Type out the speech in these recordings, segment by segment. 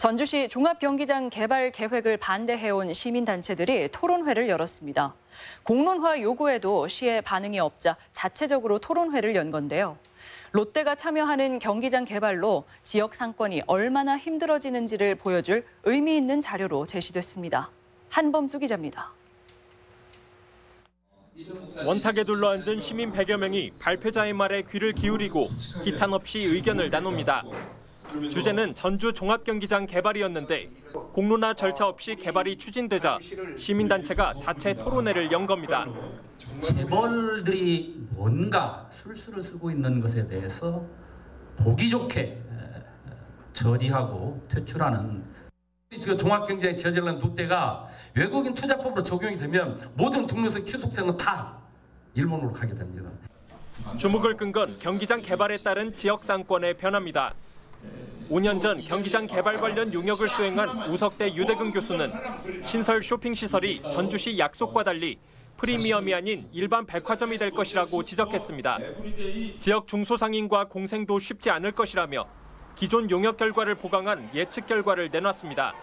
전주시 종합경기장 개발 계획을 반대해온 시민단체들이 토론회를 열었습니다. 공론화 요구에도 시의 반응이 없자 자체적으로 토론회를 연 건데요. 롯데가 참여하는 경기장 개발로 지역 상권이 얼마나 힘들어지는지를 보여줄 의미 있는 자료로 제시됐습니다. 한범수 기자입니다. 원탁에 둘러앉은 시민 100여 명이 발표자의 말에 귀를 기울이고 기탄 없이 의견을 나눕니다. 주제는 전주 종합경기장 개발이었는데 공론화 절차 없이 개발이 추진되자 시민단체가 자체 토론회를 연 겁니다. 재벌들이 뭔가 술수를 쓰고 있는 것에 대해서 보기 좋게 처리하고 퇴출하는 종합경제에 지어지는 롯데가 외국인 투자법으로 적용이 되면 모든 등록세 취득세는 다 일본으로 가게 됩니다. 주목을 끈 건 경기장 개발에 따른 지역 상권의 변화입니다. 5년 전 경기장 개발 관련 용역을 수행한 우석대 유대근 교수는 신설 쇼핑 시설이 전주시 약속과 달리 프리미엄이 아닌 일반 백화점이 될 것이라고 지적했습니다. 지역 중소상인과 공생도 쉽지 않을 것이라며 기존 용역 결과를 보강한 예측 결과를 내놨습니다.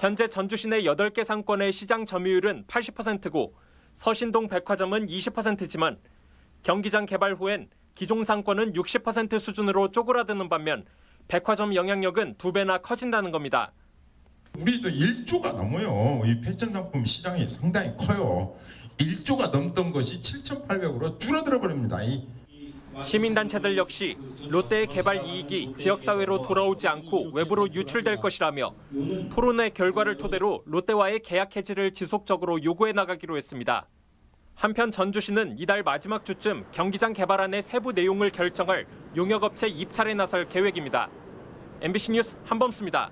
현재 전주시 내 8개 상권의 시장 점유율은 80%고 서신동 백화점은 20%지만 경기장 개발 후엔 기존 상권은 60% 수준으로 쪼그라드는 반면 백화점 영향력은 두 배나 커진다는 겁니다. 우리도 1조가 넘어요. 이 패션 상품 시장이 상당히 커요. 1조가 넘던 것이 7,800으로 줄어들어 버립니다. 시민단체들 역시 롯데의 개발 이익이 지역사회로 돌아오지 않고 외부로 유출될 것이라며 토론회 결과를 토대로 롯데와의 계약 해지를 지속적으로 요구해 나가기로 했습니다. 한편 전주시는 이달 마지막 주쯤 경기장 개발안의 세부 내용을 결정할 용역업체 입찰에 나설 계획입니다. MBC 뉴스 한범수입니다.